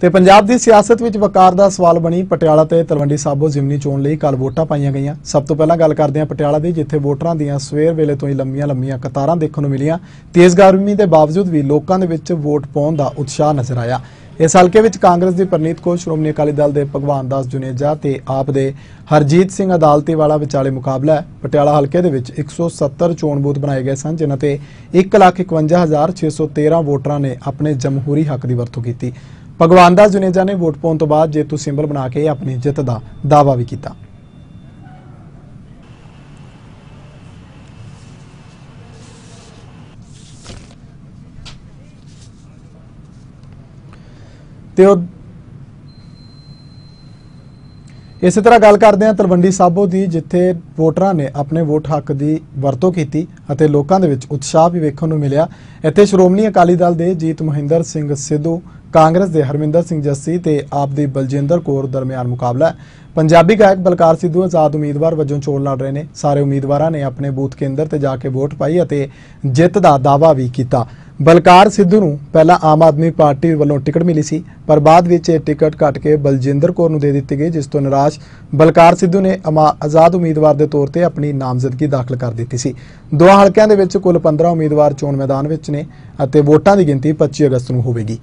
ਤੇ ਪੰਜਾਬ ਦੀ ਸਿਆਸਤ ਵਿੱਚ ਵਕਾਰ ਦਾ ਸਵਾਲ ਬਣੀ ਪਟਿਆਲਾ ਤੇ ਤਲਵੰਡੀ ਸਾਬੋ ਜ਼ਿਮਨੀ ਚੋਣ ਲਈ ਕੱਲ ਵੋਟਾਂ ਪਾਈਆਂ ਗਈਆਂ। ਸਭ ਤੋਂ ਪਹਿਲਾਂ ਗੱਲ ਕਰਦੇ ਹਾਂ ਪਟਿਆਲਾ ਦੀ, ਜਿੱਥੇ ਵੋਟਰਾਂ ਦੀਆਂ ਸਵੇਰ ਵੇਲੇ ਤੋਂ ਹੀ ਲੰਮੀਆਂ-ਲੰਮੀਆਂ ਕਤਾਰਾਂ ਦੇਖਣ ਨੂੰ ਮਿਲੀਆਂ। ਤੇਜ਼ ਗਰਮੀ ਦੇ ਬਾਵਜੂਦ ਵੀ ਲੋਕਾਂ ਦੇ ਵਿੱਚ ਵੋਟ ਪਾਉਣ ਦਾ ਉਤਸ਼ਾਹ ਨਜ਼ਰ ਆਇਆ। ਇਸ ਹਲਕੇ ਵਿੱਚ ਕਾਂਗਰਸ ਦੀ ਪ੍ਰਨੀਤ ਕੌਰ, ਸ਼੍ਰੋਮਣੀ ਅਕਾਲੀ ਦਲ ਦੇ ਭਗਵਾਨ ਦਾਸ ਜੁਨੇਜਾ ਤੇ ਆਪ ਦੇ ਹਰਜੀਤ ਸਿੰਘ ਅਦਾਲਤੀ ਵਾਲਾ ਵਿਚਾਲੇ ਮੁਕਾਬਲਾ ਹੈ। ਪਟਿਆਲਾ ਹਲਕੇ ਦੇ ਵਿੱਚ 170 ਚੋਣ ਬੂਥ ਬਣਾਏ ਗਏ ਸਨ, ਜਿਨ੍ਹਾਂ ਤੇ 151613 ਵੋਟਰਾਂ ਨੇ ਆਪਣੇ ਜਮਹੂਰੀ ਹੱਕ ਦੀ ਵਰਤੋਂ ਕੀਤੀ। ਭਗਵਾਨ ਦਾਸ ਜੁਨੇਜਾ ਨੇ ਵੋਟ ਪਾਉਣ ਤੋਂ ਬਾਅਦ ਜੇਤੂ ਸਿੰਬਲ ਬਣਾ ਕੇ ਆਪਣੀ ਜਿੱਤ ਦਾ ਦਾਅਵਾ ਵੀ ਕੀਤਾ। ਤੇ ਉਹ ਇਸੇ ਤਰ੍ਹਾਂ ਗੱਲ ਕਰਦੇ ਹਾਂ ਤਲਵੰਡੀ ਸਾਬੋ ਦੀ, ਜਿੱਥੇ ਵੋਟਰਾਂ ਨੇ ਆਪਣੇ ਵੋਟ ਹੱਕ ਦੀ ਵਰਤੋਂ ਕੀਤੀ ਅਤੇ ਲੋਕਾਂ ਦੇ ਵਿੱਚ ਉਤਸ਼ਾਹ ਵੀ ਵੇਖਣ ਨੂੰ ਮਿਲਿਆ। ਇੱਥੇ ਸ਼੍ਰੋਮਣੀ ਅਕਾਲੀ ਦਲ ਦੇ ਜੀਤ ਮਹਿੰਦਰ ਸਿੰਘ ਸਿੱਧੂ ਕਾਂਗਰਸ ਦੇ ਹਰਮਿੰਦਰ ਸਿੰਘ ਜੱਸੀ ਤੇ ਆਪ ਦੀ ਬਲਜਿੰਦਰ ਕੌਰ ਦਰਮਿਆਨ ਮੁਕਾਬਲਾ ਹੈ। ਪੰਜਾਬੀ ਗਾਇਕ ਬਲਕਾਰ ਸਿੱਧੂ ਆਜ਼ਾਦ ਉਮੀਦਵਾਰ ਵਜੋਂ ਚੋਣ ਲੜ ਰਹੇ ਨੇ। ਸਾਰੇ ਉਮੀਦਵਾਰਾਂ ਨੇ ਆਪਣੇ ਬੂਥ ਕੇਂਦਰ ਤੇ ਜਾ ਕੇ ਵੋਟ ਪਾਈ ਅਤੇ ਜਿੱਤ ਦਾ ਦਾਅਵਾ ਵੀ ਕੀਤਾ। ਬਲਕਾਰ ਸਿੱਧੂ ਨੂੰ ਪਹਿਲਾਂ ਆਮ ਆਦਮੀ ਪਾਰਟੀ ਵੱਲੋਂ ਟਿਕਟ ਮਿਲੀ ਸੀ, ਪਰ ਬਾਅਦ ਵਿੱਚ ਇਹ ਟਿਕਟ ਕੱਟ ਕੇ ਬਲਜਿੰਦਰ ਕੌਰ ਨੂੰ ਦੇ ਦਿੱਤੀ ਗਈ, ਜਿਸ ਤੋਂ ਨਿਰਾਸ਼ ਬਲਕਾਰ ਸਿੱਧੂ ਨੇ ਅਮਾ- ਆਜ਼ਾਦ ਉਮੀਦਵਾਰ ਦੇ ਤੌਰ ਤੇ ਆਪਣੀ ਨਾਮਜ਼ਦਗੀ ਦਾਖਲ ਕਰ ਦਿੱਤੀ ਸੀ। ਦੋਹਾਂ ਹਲਕਿਆਂ ਦੇ ਵਿੱਚ ਕੁੱਲ 15 ਉਮੀਦਵਾਰ ਚੋਣ ਮੈਦਾਨ ਵਿੱਚ ਨੇ ਅਤੇ ਵੋਟਾਂ ਦੀ ਗਿਣਤੀ 25 ਅਗਸਤ ਨੂੰ ਹੋਵੇਗੀ।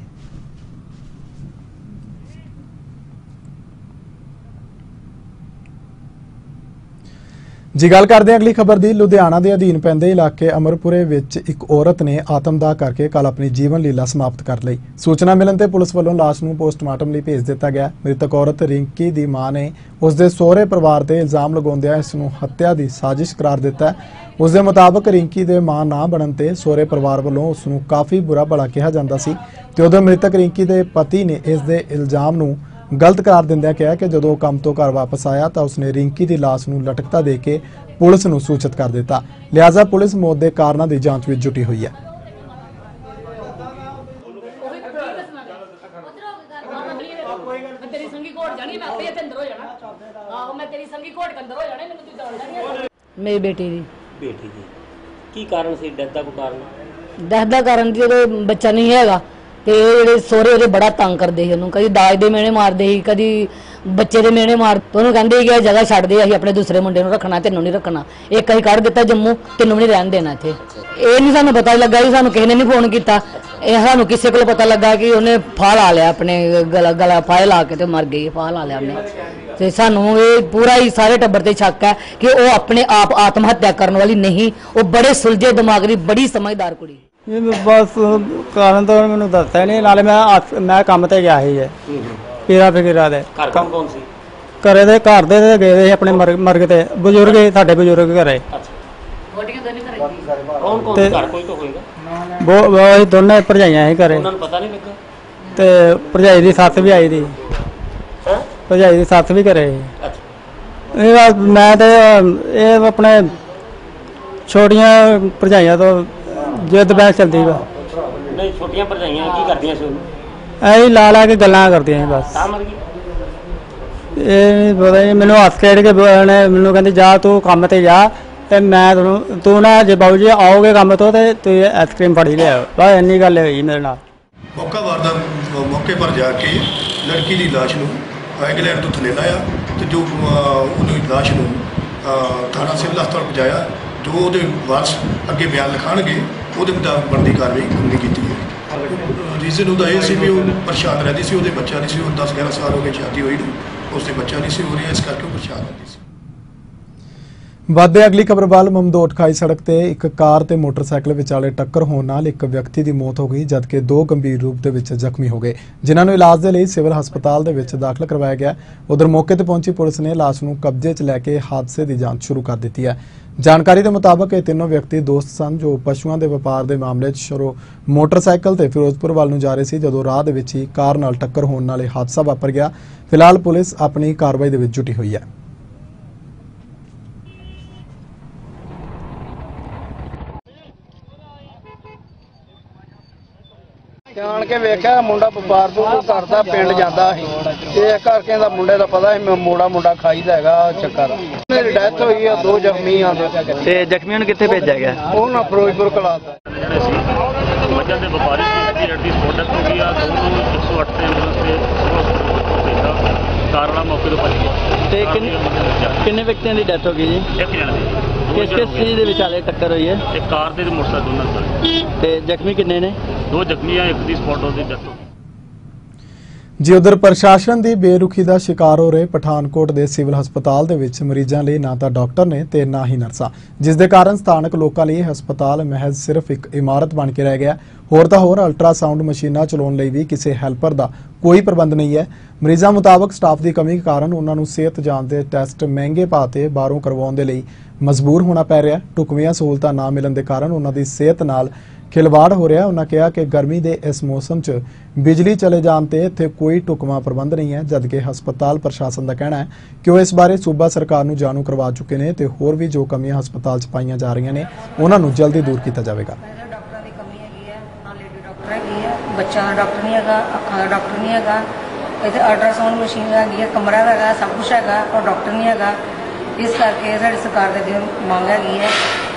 ਜੀ, ਗੱਲ ਕਰਦੇ ਹਾਂ ਅਗਲੀ ਖਬਰ ਦੀ। ਲੁਧਿਆਣਾ ਦੇ ਅਧੀਨ ਪੈਂਦੇ ਇਲਾਕੇ ਅਮਰਪੁਰੇ ਵਿੱਚ ਇੱਕ ਔਰਤ ਨੇ ਆਤਮਦਾਹ ਕਰਕੇ ਕੱਲ ਆਪਣੀ ਜੀਵਨ ਲੀਲਾ ਸਮਾਪਤ ਕਰ ਲਈ। ਸੂਚਨਾ ਮਿਲਣ ਤੇ ਪੁਲਿਸ ਵੱਲੋਂ ਲਾਸ਼ ਨੂੰ ਪੋਸਟਮਾਰਟਮ ਲਈ ਭੇਜ ਦਿੱਤਾ ਗਿਆ। ਮ੍ਰਿਤਕ ਔਰਤ ਰਿੰਕੀ ਦੀ ਮਾਂ ਨੇ ਉਸ ਦੇ ਸਹੁਰੇ ਪਰਿਵਾਰ ਤੇ ਇਲਜ਼ਾਮ ਲਗਾਉਂਦਿਆਂ ਇਸ ਨੂੰ ਹੱਤਿਆ ਦੀ ਸਾਜ਼ਿਸ਼ ਕਰਾਰ ਦਿੱਤਾ ਹੈ। ਉਸ ਦੇ ਮੁਤਾਬਕ ਰਿੰਕੀ ਦੇ ਮਾਂ ਨਾ ਬਣਨ ਤੇ ਸਹੁਰੇ ਪਰਿਵਾਰ ਵੱਲੋਂ ਉਸ ਨੂੰ ਕਾਫੀ ਬੁਰਾ ਭਲਾ ਕਿਹਾ ਜਾਂਦਾ ਸੀ ਤੇ ਉਦੋਂ ਮ੍ਰਿਤਕ ਰਿੰਕੀ ਦੇ ਪਤੀ ਨੇ ਇਸ ਦੇ ਇਲਜ਼ਾਮ ਨੂੰ ਗਲਤ ਕਰਾਰ ਦਿੰਦਿਆਂ ਕਿਹਾ ਕਿ ਜਦੋਂ ਉਹ ਕੰਮ ਤੋਂ ਘਰ ਵਾਪਸ ਆਇਆ ਤਾਂ ਉਸਨੇ ਰਿੰਕੀ ਦੀ ਲਾਸ਼ ਨੂੰ ਲਟਕਤਾ ਦੇ ਕੇ ਪੁਲਿਸ ਨੂੰ ਸੂਚਿਤ ਕਰ ਦਿੱਤਾ। ਲਿਹਾਜ਼ਾ ਪੁਲਿਸ ਮੌਤ ਦੇ ਕਾਰਨਾਂ ਦੀ ਜਾਂਚ ਵਿੱਚ ਜੁਟੀ ਹੋਈ ਹੈ। ਮੈਂ ਤੇਰੀ ਸੰਗੀ ਘੋੜ ਜਾਣੀ ਮੈਂ ਆਪੇ ਇੱਥੇ ਅੰਦਰ ਹੋ ਜਾਣਾ ਆਹੋ ਮੈਂ ਤੇਰੀ ਸੰਗੀ ਘੋੜ ਕੇ ਅੰਦਰ ਹੋ ਜਾਣਾ ਮੈਨੂੰ ਤੂੰ ਜਾਣਦਾ ਨਹੀਂ ਮੇਰੀ ਬੇਟੀ ਦੀ। ਬੇਟੀ ਦੀ। ਕੀ ਕਾਰਨ ਸੀ? ਡੈਥ ਦਾ ਕੋਈ ਕਾਰਨ? ਦੱਸਦਾ ਕਾਰਨ ਜੀ ਉਹਦੇ ਬੱਚਾ ਨਹੀਂ ਹੈਗਾ। ਤੇ ਇਹ ਜਿਹੜੇ ਸਹੁਰੇ ਉਹਦੇ ਬੜਾ ਤੰਗ ਕਰਦੇ ਸੀ ਉਹਨੂੰ, ਕਦੀ ਦਾਜ ਦੇ ਮੇਣੇ ਮਾਰਦੇ ਸੀ, ਕਦੀ ਬੱਚੇ ਦੇ ਮੇਣੇ ਮਾਰ, ਉਹਨੂੰ ਕਹਿੰਦੇ ਕਿ ਇਹ ਜਗ੍ਹਾ ਛੱਡ ਦੇ, ਅਸੀਂ ਆਪਣੇ ਦੂਸਰੇ ਮੁੰਡੇ ਨੂੰ ਰੱਖਣਾ, ਤੈਨੂੰ ਨਹੀਂ ਰੱਖਣਾ। ਇੱਕ ਅਸੀਂ ਕੱਢ ਦਿੱਤਾ ਜੰਮੂ, ਤੈਨੂੰ ਵੀ ਨਹੀਂ ਰਹਿਣ ਦੇਣਾ ਇੱਥੇ। ਇਹ ਨਹੀਂ ਸਾਨੂੰ ਪਤਾ ਲੱਗਾ ਜੀ, ਸਾਨੂੰ ਕਿਸੇ ਨੇ ਨਹੀਂ ਫੋਨ ਕੀਤਾ। ਇਹ ਸਾਨੂੰ ਕਿਸੇ ਕੋਲ ਪਤਾ ਲੱਗਾ ਕਿ ਉਹਨੇ ਫਾਹ ਲਾ ਲਿਆ ਆਪਣੇ ਗਲਾ ਗਲਾ ਫਾਹ ਲਾ ਕੇ ਤੇ ਮਰ ਗਈ, ਫਾਹ ਲਾ ਲਿਆ ਉਹਨੇ। ਤੇ ਸਾਨੂੰ ਇਹ ਪੂਰਾ ਹੀ ਸਾਰੇ ਟੱਬਰ ਤੇ ਸ਼ੱਕ ਹੈ ਕਿ ਉਹ ਆਪਣੇ ਆਪ ਆਤਮ ਹੱਤਿਆ ਕਰਨ ਵਾਲੀ ਨਹੀਂ, ਉਹ ਬੜੇ ਸੁਲਝੇ ਦਿਮਾਗ ਦੀ ਬੜੀ ਸਮਝਦਾਰ ਕੁੜੀ। ਇਹ ਬਸ ਕਾਰਨ ਤਾਂ ਉਹਨੇ ਮੈਨੂੰ ਦੱਸਿਆ ਨਹੀਂ ਨਾਲੇ ਮੈਂ ਮੈਂ ਕੰਮ ਤੇ ਗਿਆ ਸੀ ਇਹ। ਪੀਰਾ ਫਿਕਰਾ ਦੇ। ਘਰ ਕੌਣ ਕੌਣ ਸੀ? ਘਰੇ ਦੇ ਘਰ ਦੇ ਤੇ ਗਏ ਸੀ ਆਪਣੇ ਮਰਗ ਮਰਗ ਤੇ ਬਜ਼ੁਰਗ ਸੀ ਸਾਡੇ ਬਜ਼ੁਰਗ ਘਰੇ। ਕੌਣ ਕੌਣ ਤੇ- ਘਰ ਕੋਈ ਤਾਂ ਹੋਏਗਾ। ਉਹ ਉਹ ਅਸੀਂ ਦੋਨੇ ਭਰਜਾਈਆਂ ਸੀ ਘਰੇ। ਉਹਨਾਂ ਨੂੰ ਪਤਾ ਨਹੀਂ ਲੱਗਾ? ਤੇ ਭਰਜਾਈ ਦੀ ਸੱਸ ਵੀ ਆਈ ਦੀ। ਹੈ? ਭਰਜਾਈ ਦੀ ਸੱਸ ਵੀ ਘਰੇ ਸੀ। ਅੱਛਾ। ਇਹ ਬਸ ਮੈਂ ਤੇ ਇਹ ਆਪਣੇ ਛੋਟੀਆਂ ਭਰਜਾਈਆਂ ਤੋਂ ਜਿੱਦ ਬਹਿਸ ਚੱਲਦੀ ਵਾ ਨਹੀਂ ਛੋਟੀਆਂ ਭਰਜਾਈਆਂ ਕੀ ਕਰਦੀਆਂ ਸੀ ਐਂ ਲਾ ਲਾ ਕੇ ਗੱਲਾਂ ਕਰਦੀਆਂ ਸੀ ਬਸ। ਤਾਂ ਮਰ ਗਈ? ਇਹ ਨਹੀਂ ਪਤਾ ਜੀ ਮੈਨੂੰ ਹੱਥ ਖੇਡ ਕੇ ਉਹਨੇ ਮੈਨੂੰ ਕਹਿੰਦੀ ਜਾ ਤੂੰ ਕੰਮ ਤੇ ਜਾ ਤੇ ਮੈਂ ਤੈਨੂੰ ਤੂੰ ਨਾ ਜੇ ਬਾਬੂ ਜੀ ਆਓਗੇ ਕੰਮ ਤੋਂ ਤੇ ਤੂੰ ਆਈਸਕ੍ਰੀਮ ਫੜੀ ਲਿਆ ਬਸ ਇੰਨੀ ਗੱਲ ਹੋਈ ਮੇਰੇ ਨਾਲ। ਮੌਕਾ ਵਾਰਦਾ ਮੌਕੇ ਪਰ ਜਾ ਕੇ ਲੜਕੀ ਦੀ ਲਾਸ਼ ਨੂੰ ਇੰਗਲੈਂਡ ਤੋਂ ਥੱਲੇ ਲਾਇਆ ਤੇ ਜੋ ਉਹਦੀ ਲਾਸ਼ ਨੂੰ ਅਹ, ਥਾਣਾ ਸਿਵਲ ਹਸਪਤਾਲ ਪਹੁੰਚਾਇਆ ਜੋ ਉਹਦੇ ਵਾਰਸ ਅੱਗੇ ਬਿਆਨ ਲਿਖਾਣਗੇ ਉਹਦੇ ਮੁਤਾਬਕ ਬਣਦੀ ਕਾਰਵਾਈ ਕਾਨੂੰਨੀ ਕੀਤੀ ਹੈ। ਰੀਜ਼ਨ ਉਹਦਾ ਇਹ ਸੀ ਵੀ ਉਹ ਪਰੇਸ਼ਾਨ ਰਹਿੰਦੀ ਸੀ, ਉਹਦੇ ਬੱਚਾ ਨਹੀਂ ਸੀ, ਉਹ 10 11 ਸਾਲ ਹੋ ਗਏ ਸ਼ਾਦੀ ਹੋਈ ਨੂੰ, ਉਸਦੇ ਬੱਚਾ ਨਹੀਂ ਸੀ ਹੋ ਰਿਹਾ, ਇਸ ਕਰਕੇ ਉਹ ਪਰੇਸ਼ਾਨ ਰਹਿੰਦੀ ਸੀ। ਵਾਧੇ ਅਗਲੀ ਖਬਰ ਵੱਲ ਮਮਦੋਟ ਖਾਈ ਸੜਕ ਤੇ ਇੱਕ ਕਾਰ ਤੇ ਮੋਟਰਸਾਈਕਲ ਵਿਚਾਲੇ ਟੱਕਰ ਹੋਣ ਨਾਲ ਇੱਕ ਵਿਅਕਤੀ ਦੀ ਮੌਤ ਹੋ ਗਈ, ਜਦਕਿ ਦੋ ਗੰਭੀਰ ਰੂਪ ਦੇ ਵਿੱਚ ਜ਼ਖਮੀ ਹੋ ਗਏ। ਜਿਨ੍ਹਾਂ ਨੂੰ ਇਲਾਜ ਦੇ ਲਈ ਸਿਵਲ ਹਸਪਤਾਲ ਦੇ ਵਿੱਚ ਦਾਖਲ ਕਰਵਾਇਆ ਗਿਆ। ਉਧਰ ਮੌਕੇ ਤੇ ਪਹੁੰਚੀ ਪੁਲਿਸ ਨੇ ਲਾਸ਼ ਨੂੰ ਕਬਜ਼ੇ 'ਚ ਲੈ ਕੇ ਹਾਦਸੇ ਦੀ ਜਾਂਚ ਸ਼ੁਰੂ ਕਰ ਦਿੱਤੀ ਹੈ। ਜਾਣਕਾਰੀ ਦੇ ਮੁਤਾਬਕ ਇਹ ਤਿੰਨੋਂ ਵਿਅਕਤੀ ਦੋਸਤ ਸਨ, ਜੋ ਪਸ਼ੂਆਂ ਦੇ ਵਪਾਰ ਦੇ ਮਾਮਲੇ 'ਚ ਸ਼ੁਰੂ ਮੋਟਰਸਾਈਕਲ ਤੇ ਫਿਰੋਜ਼ਪੁਰ ਵੱਲ ਨੂੰ ਜਾ ਰਹੇ ਸੀ, ਜਦੋਂ ਰਾਹ ਦੇ ਵਿੱਚ ਹੀ ਕਾਰ ਨਾਲ ਟੱਕਰ ਹੋਣ ਨਾਲ ਇਹ ਹਾਦਸਾ ਵਾਪਰ ਗਿਆ। ਫਿਲਹਾਲ ਪੁਲਿਸ ਆਪਣੀ ਕਾਰਵਾਈ ਦੇ ਵਿੱਚ ਜੁਟੀ ਹੋਈ ਹੈ। ਜਾਣ ਕੇ ਵੇਖਿਆ ਮੁੰਡਾ ਵਪਾਰ ਤੋਂ ਕਰਦਾ ਪਿੰਡ ਜਾਂਦਾ ਸੀ। ਇਹ ਕਰਕੇ ਦਾ ਮੁੰਡੇ ਦਾ ਪਤਾ ਸੀ ਮੋੜਾ ਮੁੰਡਾ ਖਾਈਦਾ ਹੈਗਾ ਚੱਕਰ ਮੇਰੀ ਡੈਥ ਹੋਈ ਆ ਦੋ ਜ਼ਖਮੀ ਆ ਤੇ ਜ਼ਖਮੀਆਂ ਨੂੰ ਕਿੱਥੇ ਭੇਜਿਆ ਗਿਆ? ਉਹ ਨਾ ਫਿਰੋਜ਼ਪੁਰ ਕਲਾਸ ਮੱਝਾਂ ਦੇ ਵਪਾਰੀ ਸੀ ਐਕਸੀਡੈਂਟ ਦੀ ਸਪੋਰਟ ਹੋ ਗਈ ਆ ਦੋਨੋਂ 108 ਤੇ ਐਂਬੂਲੈਂਸ ਤੇ ਭੇਜਿਆ। ਕਾਰ ਵਾਲਾ ਮੌਕੇ ਤੋਂ ਭੱਜ ਗਿਆ। ਤੇ ਕਾਰ ਕਿੰਨੇ ਵਿਅਕਤੀਆਂ ਦੀ ਡੈਥ ਹੋ ਗਈ ਜੀ? ਇੱਕ ਜਣਾ ਦੀ। ਕਿਸ ਕਿਸ। ਚੀਜ਼ ਦੇ ਵਿਚਾਲੇ ਟੱਕਰ ਹੋਈ ਹੈ? ਇੱਕ ਕਾਰ ਦੇ ਤੇ ਮੋਟਰਸਾਈਕਲ ਦੋਨਾਂ ਦੇ। ਤੇ ਜ਼ਖਮੀ ਕਿੰਨੇ ਨੇ? ਦੋ ਜ਼ਖਮੀ ਆ ਇੱਕ ਦੀ ਸਪੌਟ ਉਹਦੀ ਡੈਥ ਹੋ ਗਈ। ਜੀ, ਉਧਰ ਪ੍ਰਸ਼ਾਸਨ ਦੀ ਬੇਰੁਖੀ ਦਾ ਸ਼ਿਕਾਰ ਹੋ ਰਹੇ ਪਠਾਨਕੋਟ ਦੇ ਸਿਵਲ ਹਸਪਤਾਲ ਦੇ ਵਿੱਚ ਮਰੀਜ਼ਾਂ ਲਈ ਨਾ ਤਾਂ ਡਾਕਟਰ ਨੇ ਤੇ ਨਾ ਹੀ ਨਰਸਾਂ। ਜਿਸ ਦੇ ਕਾਰਨ ਸਥਾਨਕ ਲੋਕਾਂ ਲਈ ਹਸਪਤਾਲ ਮਹਿਜ਼ ਸਿਰਫ ਇੱਕ ਇਮਾਰਤ ਬਣ ਕੇ ਰਹਿ ਗਿਆ। ਹੋਰ ਤਾਂ ਹੋਰ ਅਲਟਰਾਸਾਊਂਡ ਮਸ਼ੀਨਾਂ ਚਲਾਉਣ ਲਈ ਵੀ ਕਿਸੇ ਹੈਲਪਰ ਦਾ ਕੋਈ ਪ੍ਰਬੰਧ ਨਹੀਂ ਹੈ। ਮਰੀਜ਼ਾਂ ਮੁਤਾਬਕ ਸਟਾਫ ਦੀ ਕਮੀ ਕਾਰਨ ਉਹਨਾਂ ਨੂੰ ਸਿਹਤ ਜਾਂਚ ਦੇ ਟੈਸਟ ਮਹਿੰਗੇ ਭਾਅ ਤੇ ਬਾਹਰੋਂ ਕਰਵਾਉਣ ਦੇ ਲਈ ਮਜਬੂਰ ਹੋਣਾ ਪੈ ਰਿਹਾ ਹੈ। ਢੁਕਵੀਆਂ ਸਹੂਲਤਾਂ ਨਾ ਮਿਲਣ ਦੇ ਕਾਰਨ ਉਹਨਾਂ ਦੀ ਸਿਹਤ ਨਾਲ ਖਿਲਵਾੜ ਹੋ ਰਿਹਾ, ਉਹਨਾਂ ਕਿਹਾ ਕਿ ਗਰਮੀ ਦੇ ਇਸ ਮੌਸਮ 'ਚ ਬਿਜਲੀ ਚਲੇ ਜਾਣ ਤੇ ਇੱਥੇ ਕੋਈ ਢੁਕਵਾਂ ਪ੍ਰਬੰਧ ਨਹੀਂ ਹੈ, ਜਦਕਿ ਹਸਪਤਾਲ ਪ੍ਰਸ਼ਾਸਨ ਦਾ ਕਹਿਣਾ ਹੈ ਕਿ ਉਹ ਇਸ ਬਾਰੇ ਸੂਬਾ ਸਰਕਾਰ ਨੂੰ ਜਾਣੂ ਕਰਵਾ ਚੁੱਕੇ ਨੇ ਤੇ ਹੋਰ ਵੀ ਜੋ ਕਮੀਆਂ ਹਸਪਤਾਲ 'ਚ ਪਾਈਆਂ ਜਾ ਰਹੀਆਂ ਨੇ, ਉਹਨਾਂ ਨੂੰ ਜਲਦੀ ਦੂਰ ਕੀਤਾ ਜਾਵੇਗਾ। ਡਾਕਟਰਾਂ ਦੀ ਕਮੀ ਹੈਗੀ ਹੈ ਨਾ ਲੇਡੀ ਡਾਕਟਰ ਹੈਗੀ ਹੈ, ਬੱਚਿਆਂ ਦਾ ਡਾਕਟਰ ਨਹੀਂ ਹੈਗਾ, ਅੱਖਾਂ ਦਾ ਡਾਕਟਰ ਨਹੀਂ ਹੈਗਾ, ਇੱਥੇ ਅਲਟਰਾਸਾਊਂਡ ਮਸ਼ੀਨ ਹੈਗੀ ਹੈ, ਕਮਰਾ ਵੀ ਹੈਗਾ, ਸਭ ਕੁਝ ਹੈਗਾ, ਪਰ ਡਾਕਟਰ ਨਹੀਂ ਹੈਗਾ। ਇਸ ਕਰਕੇ ਸਾਡੀ ਸਰਕਾਰ ਦੇ ਅੱਗੇ ਮੰਗ ਹੈਗੀ ਹੈ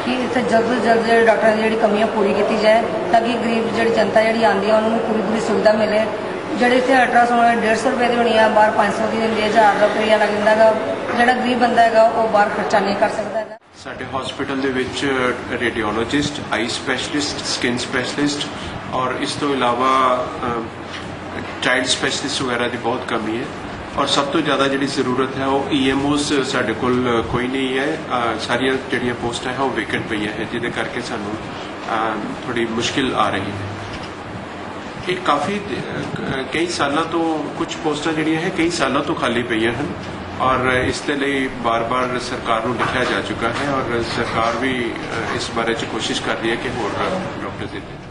ਕਿ ਇੱਥੇ ਜਲਦ ਤੋਂ ਜਲਦ ਜਿਹੜੇ ਡਾਕਟਰਾਂ ਦੀ ਜਿਹੜੀ ਕਮੀਆਂ ਪੂਰੀ ਕੀਤੀ ਜਾਏ, ਤਾਂ ਕਿ ਗਰੀਬ ਜਿਹੜੀ ਜਨਤਾ ਜਿਹੜੀ ਆਉਂਦੀ ਹੈ ਉਹਨਾਂ ਨੂੰ ਪੂਰੀ ਪੂਰੀ ਸੁਵਿਧਾ ਮਿਲੇ। ਜਿਹੜੇ ਇੱਥੇ ਅਲਟਰਾਸਾਊਂਡ 150 ਰੁਪਏ ਦੀ ਹੋਣੀ ਆ, ਬਾਹਰ 500 ਦੀ ਦਿੰਦੀ ਹੈ 1000 ਰੁਪਏ ਲੱਗ ਜਾਂਦਾ ਹੈਗਾ, ਜਿਹੜਾ ਗਰੀਬ ਬੰਦਾ ਹੈਗਾ, ਉਹ ਬਾਹਰ ਖਰਚਾ ਨਹੀਂ ਕਰ ਸਕਦਾ ਹੈਗਾ। ਸਾਡੇ ਹਸਪੀਟਲ ਦੇ ਵਿੱਚ radiologist eye specialist skin specialist ਔਰ ਇਸ ਤੋਂ ਇਲਾਵਾ ਚਾਈਲਡ ਸਪੈਸ਼ਲਿਸਟ ਵਗੈਰਾ ਦੀ ਬਹੁਤ ਕਮੀ ਹੈ। ਔਰ ਸਭ ਤੋਂ ਜ਼ਿਆਦਾ ਜਿਹੜੀ ਜ਼ਰੂਰਤ ਹੈ ਉਹ ਈਐਮਓਸ ਸਾਡੇ ਕੋਲ ਕੋਈ ਨਹੀਂ ਹੈ। ਸਾਰੀਆਂ ਜਿਹੜੀਆਂ ਪੋਸਟਾਂ ਹੈ ਉਹ ਵੇਕੈਂਟ ਪਈਆਂ ਹੈ, ਜਿਹਦੇ ਕਰਕੇ ਸਾਨੂੰ ਥੋੜੀ ਮੁਸ਼ਕਿਲ ਆ ਰਹੀ ਹੈ। ਇਹ ਕਾਫੀ ਕਈ ਸਾਲਾਂ ਤੋਂ ਕੁਝ ਪੋਸਟਾਂ ਜਿਹੜੀਆਂ ਹੈ ਕਈ ਸਾਲਾਂ ਤੋਂ ਖਾਲੀ ਪਈਆਂ ਹਨ ਔਰ ਇਸ ਦੇ ਲਈ ਬਾਰ-ਬਾਰ ਸਰਕਾਰ ਨੂੰ ਲਿਖਿਆ ਜਾ ਚੁੱਕਾ ਹੈ ਔਰ ਸਰਕਾਰ ਵੀ ਇਸ ਬਾਰੇ ਚ ਕੋਸ਼ਿਸ਼ ਕਰ ਰਹੀ ਹੈ ਕਿ ਹੋਰ ਡਾਕਟਰ ਦਿੱਤੇ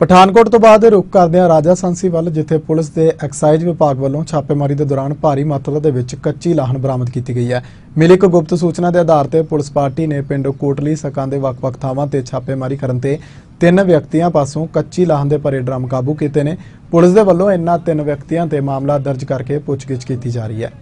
ਪਠਾਨਕੋਟ ਤੋਂ ਬਾਅਦ ਰੁਕ ਕਰਦੇ ਹਾਂ ਰਾਜਾ ਸੰਸੀ ਵੱਲ, ਜਿੱਥੇ ਪੁਲਿਸ ਦੇ ਐਕਸਾਈਜ਼ ਵਿਭਾਗ ਵੱਲੋਂ ਛਾਪੇਮਾਰੀ ਦੇ ਦੌਰਾਨ ਭਾਰੀ ਮਾਤਰਾ ਦੇ ਵਿੱਚ ਕੱਚੀ ਲਾਹਣ ਬਰਾਮਦ ਕੀਤੀ ਗਈ ਹੈ। ਮਿਲੀ ਇੱਕ ਗੁਪਤ ਸੂਚਨਾ ਦੇ ਆਧਾਰ ਤੇ ਪੁਲਿਸ ਪਾਰਟੀ ਨੇ ਪਿੰਡ ਕੋਟਲੀ ਸਕਾਂ ਦੇ ਵੱਖ-ਵੱਖ ਥਾਵਾਂ ਤੇ ਛਾਪੇਮਾਰੀ ਕਰਨ ਤੇ ਤਿੰਨ ਵਿਅਕਤੀਆਂ ਪਾਸੋਂ ਕੱਚੀ ਲਾਹਣ ਦੇ ਭਰੇ ਡਰਮ ਕਾਬੂ ਕੀਤੇ ਨੇ। ਪੁਲਿਸ ਦੇ ਵੱਲੋਂ ਇਨ੍ਹਾਂ ਤਿੰਨ ਵਿਅਕਤੀਆਂ ਤੇ ਮਾਮਲਾ ਦਰਜ ਕਰਕੇ ਪੁੱਛਗਿੱਛ ਕੀਤੀ ਜਾ ਰਹੀ ਹੈ।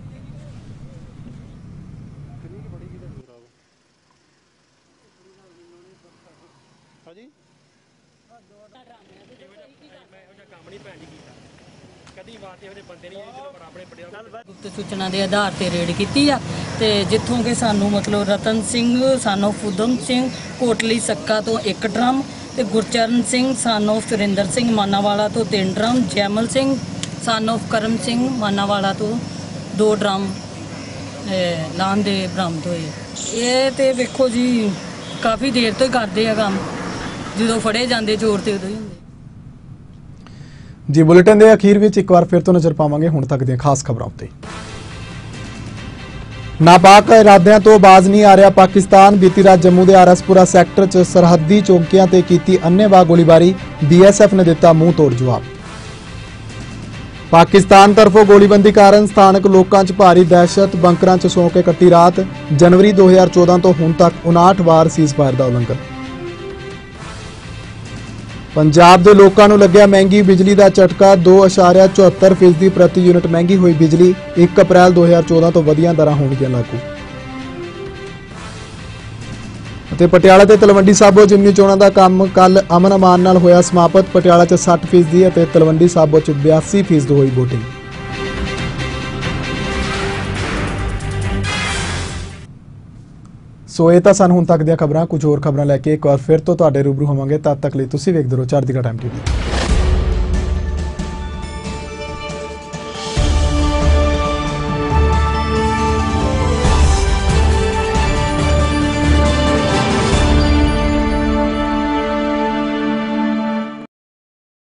ਗੁਪਤ ਸੂਚਨਾ ਦੇ ਆਧਾਰ ਤੇ ਰੇਡ ਕੀਤੀ ਆ ਤੇ ਜਿੱਥੋਂ ਕਿ ਸਾਨੂੰ ਮਤਲਬ ਰਤਨ ਸਿੰਘ ਸਾਨੂੰ ਫੁਦਮ ਸਿੰਘ ਕੋਟਲੀ ਸੱਕਾ ਤੋਂ ਇੱਕ ਡਰਮ ਤੇ ਗੁਰਚਰਨ ਸਿੰਘ ਸਾਨੂੰ ਸੁਰਿੰਦਰ ਸਿੰਘ ਮਾਨਾਵਾਲਾ ਤੋਂ ਤਿੰਨ ਡਰਮ ਜੈਮਲ ਸਿੰਘ ਸਾਨੂੰ ਕਰਮ ਸਿੰਘ ਮਾਨਾਵਾਲਾ ਤੋਂ ਦੋ ਡਰਮ ਲਾਨ ਦੇ ਬਰਾਮਦ ਹੋਏ ਇਹ। ਤੇ ਵੇਖੋ ਜੀ ਕਾਫੀ ਦੇਰ ਤੋਂ ਹੀ ਕਰਦੇ ਆ ਕੰਮ। ਜਦੋਂ ਫੜੇ ਜਾਂਦੇ ਚੋਰ ਤੇ ਉਦੋਂ ਹੀ ਹੁੰਦੇ। ਜੀ, ਬੁਲੇਟਿਨ ਦੇ ਅਖੀਰ ਵਿੱਚ ਇੱਕ ਵਾਰ ਫਿਰ ਤੋਂ ਨਜ਼ਰ ਪਾਵਾਂਗੇ ਹੁਣ ਤੱਕ ਦੀਆਂ ਖਾਸ ਖਬਰਾਂ ਉੱਤੇ। ਨਾਪਾਕ ਇਰਾਦਿਆਂ ਤੋਂ ਬਾਜ਼ ਨਹੀਂ ਆ ਰਿਹਾ ਪਾਕਿਸਤਾਨ। ਬੀਤੀ ਰਾਤ ਜੰਮੂ ਦੇ ਆਰਸਪੁਰਾ ਸੈਕਟਰ 'ਚ ਸਰਹੱਦੀ ਚੌਕੀਆਂ ਤੇ ਕੀਤੀ ਅੰਨ੍ਹੇਵਾਹ ਗੋਲੀਬਾਰੀ, ਬੀਐਸਐਫ ਨੇ ਦਿੱਤਾ ਮੂੰਹ ਤੋੜ ਜਵਾਬ। ਪਾਕਿਸਤਾਨ ਤਰਫੋਂ ਗੋਲੀਬੰਦੀ ਕਾਰਨ ਸਥਾਨਕ ਲੋਕਾਂ 'ਚ ਭਾਰੀ ਦਹਿਸ਼ਤ, ਬੰਕਰਾਂ 'ਚ ਸੌਂ ਕੇ ਕੱਟੀ ਰਾਤ, ਜਨਵਰੀ 2014 ਤੋਂ ਹੁਣ ਤੱਕ 59 ਵਾਰ ਸੀਜ਼ਫਾਇਰ ਦਾ ਉਲੰਘਣ। ਪੰਜਾਬ ਦੇ ਲੋਕਾਂ ਨੂੰ ਲੱਗਿਆ ਮਹਿੰਗੀ ਬਿਜਲੀ ਦਾ ਝਟਕਾ। 2.74% ਫੀਸਦੀ ਪ੍ਰਤੀ ਯੂਨਿਟ ਮਹਿੰਗੀ ਹੋਈ ਬਿਜਲੀ। 1 ਅਪ੍ਰੈਲ 2014 ਤੋਂ ਵਧੀਆਂ ਦਰਾਂ ਹੋਣਗੀਆਂ ਲਾਗੂ। ਅਤੇ ਪਟਿਆਲਾ ਤੇ ਤਲਵੰਡੀ ਸਾਬੋ ਜਿਮਨੀ ਚੋਣਾਂ ਦਾ ਕੰਮ ਕੱਲ ਅਮਨ ਅਮਾਨ ਨਾਲ ਹੋਇਆ ਸਮਾਪਤ। ਪਟਿਆਲਾ 'ਚ 60% ਫੀਸਦੀ ਅਤੇ ਤਲਵੰਡੀ ਸਾਬੋ 'ਚ 82% ਹੋਈ VOTING ਸੋ ਇਹ ਤਾਂ ਸਨ ਹੁਣ ਤੱਕ ਦੀਆਂ ਖਬਰਾਂ, ਕੁਝ ਹੋਰ ਖਬਰਾਂ ਲੈ ਕੇ ਇੱਕ ਵਾਰ ਫਿਰ ਤੋਂ ਤੁਹਾਡੇ ਰੂਬਰੂ ਹੋਵਾਂਗੇ। ਤਦ ਤੱਕ ਲਈ ਤੁਸੀਂ ਵੇਖਦੇ ਰਹੋ ਚੜ੍ਹਦੀ ਕਲਾ ਟਾਈਮ ਟੀਵੀ